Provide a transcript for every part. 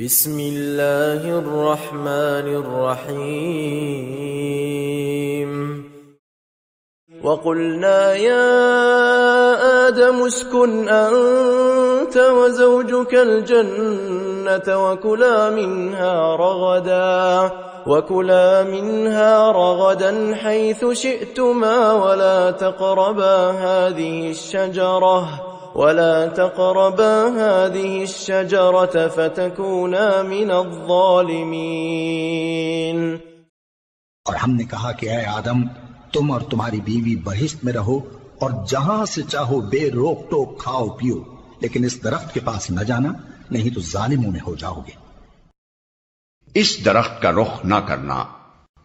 بسم الله الرحمن الرحيم. وقلنا يا آدم اسكن أنت وزوجك الجنة وكلا منها رغدا وكلا منها رغدا حيث شئتما ولا تقربا هذه الشجرة. ولا تقربا هذه الشجرة فتكونا من الظالمين۔ اور ہم نے کہا کہ اے آدم تم اور تمہاری بیوی بہشت میں رہو اور جہاں سے چاہو بے روک ٹوک کھاؤ پیو لیکن اس درخت کے پاس نہ جانا نہیں تو ظالموں میں ہو جاؤ گے۔ اس درخت کا رخ نہ کرنا۔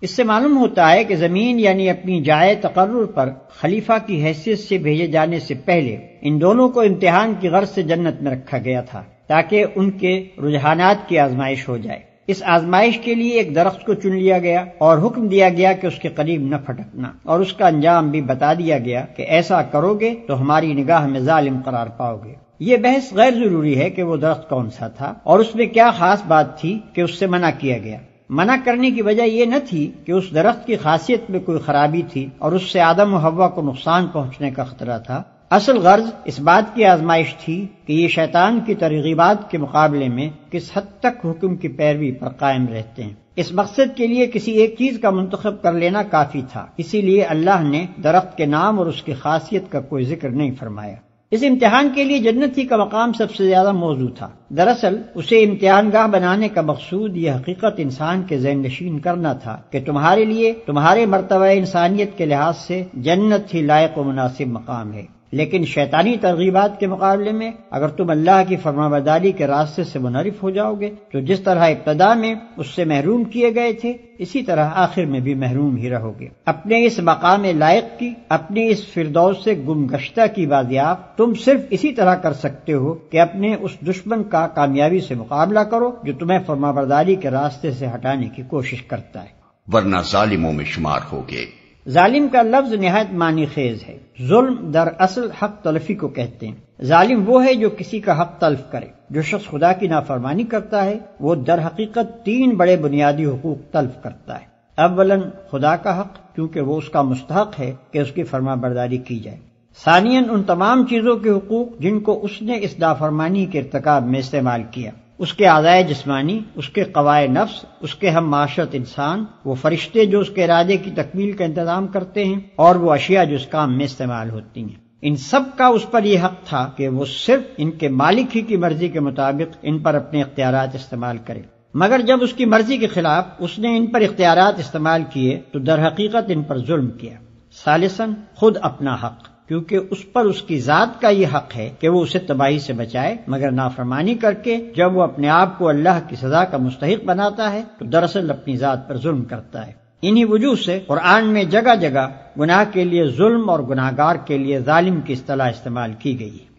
اس سے معلوم ہوتا ہے کہ زمین یعنی اپنی جائے تقرر پر خلیفہ کی حیثیت سے بھیجے جانے سے پہلے ان دونوں کو امتحان کی غرض سے جنت میں رکھا گیا تھا تاکہ ان کے رجحانات کی آزمائش ہو جائے۔ اس آزمائش کے لیے ایک درخت کو چن لیا گیا اور حکم دیا گیا کہ اس کے قریب نہ پھٹکنا اور اس کا انجام بھی بتا دیا گیا کہ ایسا کرو گے تو ہماری نگاہ میں ظالم قرار پاؤ گے۔ یہ بحث غیر ضروری ہے کہ وہ درخت کون سا تھا اور اس میں کیا خاص بات تھی کہ اس سے منع کیا گیا۔ منع کرنے کی وجہ یہ نہ تھی کہ اس درخت کی خاصیت میں کوئی خرابی تھی اور اس سے آدم و ہوا کو نقصان پہنچنے کا خطرہ تھا۔ اصل غرض اس بات کی آزمائش تھی کہ یہ شیطان کی ترغیبات کے مقابلے میں کس حد تک حکم کی پیروی پر قائم رہتے ہیں۔ اس مقصد کے لیے کسی ایک چیز کا منتخب کر لینا کافی تھا۔ اسی لیے اللہ نے درخت کے نام اور اس کی خاصیت کا کوئی ذکر نہیں فرمایا۔ اس امتحان کے لیے جنت ہی کا مقام سب سے زیادہ موضوع تھا۔ دراصل، اسے امتحان گاہ بنانے کا مقصود یہ حقیقت انسان کے ذہن نشین کرنا تھا کہ تمہارے لیے، تمہارے مرتبہ انسانیت کے لحاظ سے جنت ہی لائق و مناسب مقام ہے۔ لیکن شیطانی ترغیبات کے مقابلے میں اگر تم اللہ کی فرما بداری کے راستے سے منحرف ہو جاؤ گے، تو جس طرح ابتدا میں اس سے محروم کیے گئے تھے، اسی طرح آخر میں بھی محروم ہی رہو گے۔ اپنے اس مقام لائق کی اپنے اس فردوس سے گم گشتہ کی بازیاب تم صرف اسی طرح کر سکتے ہو کہ اپنے اس دشمن کا کامیابی سے مقابلہ کرو جو تمہیں فرما برداری کے راستے سے ہٹانے کی کوشش کرتا ہے۔ ورنہ ظالموں میں شمار ہوگے۔ ظالم کا لفظ نہایت معنی خیز ہے۔ ظلم در اصل حق تلفی کو کہتے ہیں۔ ظالم وہ ہے جو کسی کا حق تلف کرے۔ جو شخص خدا کی نافرمانی کرتا ہے، وہ در حقیقت تین بڑے بنیادی حقوق تلف کرتا ہے۔ اولا خدا کا حق، کیونکہ وہ اس کا مستحق ہے کہ اس کی فرما برداری کی جائے۔ ثانین ان تمام چیزوں کے حقوق جن کو اس نے اس نافرمانی کے ارتکاب میں استعمال کیا۔ اس کے آدائے جسمانی، اس کے قوائے نفس، اس کے ہم معاشرت انسان، وہ فرشتے جو اس کے ارادے کی تکمیل کا انتظام کرتے ہیں اور وہ اشیاء جو اس کام میں استعمال ہوتی ہیں۔ ان سب کا اس پر یہ حق تھا کہ وہ صرف ان کے مالک ہی کی مرضی کے مطابق ان پر اپنے اختیارات استعمال کرے۔ مگر جب اس کی مرضی کے خلاف اس نے ان پر اختیارات استعمال کیے تو در حقیقت ان پر ظلم کیا۔ سالسن خود اپنا حق۔ کیونکہ اس پر اس کی ذات کا یہ حق ہے کہ وہ اسے تباہی سے بچائے، مگر نافرمانی کر کے جب وہ اپنے آپ کو اللہ کی سزا کا مستحق بناتا ہے، تو دراصل اپنی ذات پر ظلم کرتا ہے۔ انہی وجوہ سے قرآن میں جگہ جگہ گناہ کے لیے ظلم اور گناہ گار کے لیے ظالم کی اصطلاح استعمال کی گئی ہے۔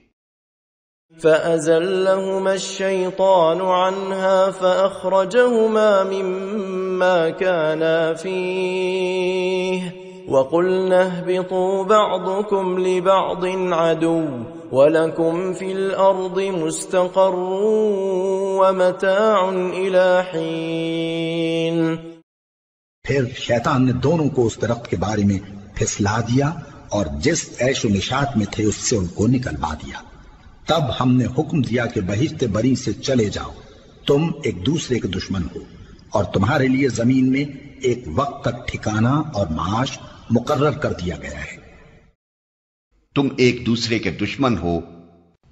فأزلهما الشيطان عنها فأخرجهما مما كانا فيه۔ وقلنا اهبطوا بعضكم لبعض عدو ولكم في الأرض مستقر ومتاع إلى حين. پھر شیطان نے دونوں کو اس درخت کے بارے میں پھسلا دیا اور جس عیش و نشات میں تھے اس سے ان کو نکلوا دیا۔ تب ہم نے حکم دیا کہ بہشت بری سے چلے جاؤ۔ تم ایک دوسرے کے دشمن ہو اور تمہارے لیے زمین میں ایک وقت تک ٹھکانہ اور معاش مقرر کر دیا گیا ہے۔ تم ایک دوسرے کے دشمن ہو۔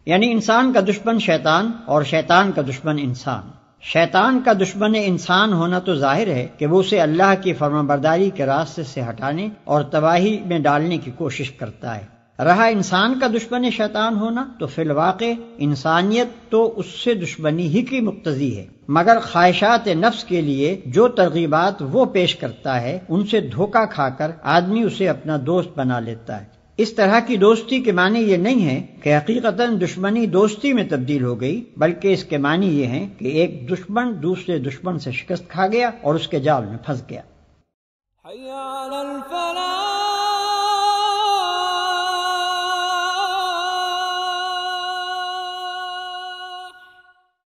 یعنی انسان کا دشمن شیطان اور شیطان کا دشمن انسان۔ شیطان کا دشمن انسان ہونا تو ظاہر ہے کہ وہ اسے اللہ کی فرما برداری کے راستے سے ہٹانے اور تباہی میں ڈالنے کی کوشش کرتا ہے۔ رہا انسان کا دشمن شیطان ہونا تو فی الواقع انسانیت تو اس سے دشمنی ہی کی مقتضی ہے۔ مگر خواہشات نفس کے لیے جو ترغیبات وہ پیش کرتا ہے، ان سے دھوکہ کھا کر آدمی اسے اپنا دوست بنا لیتا ہے۔ اس طرح کی دوستی کے معنی یہ نہیں ہے کہ حقیقت دشمنی دوستی میں تبدیل ہو گئی، بلکہ اس کے معنی یہ ہے کہ ایک دشمن دوسرے دشمن سے شکست کھا گیا اور اس کے جال میں پھنس گیا۔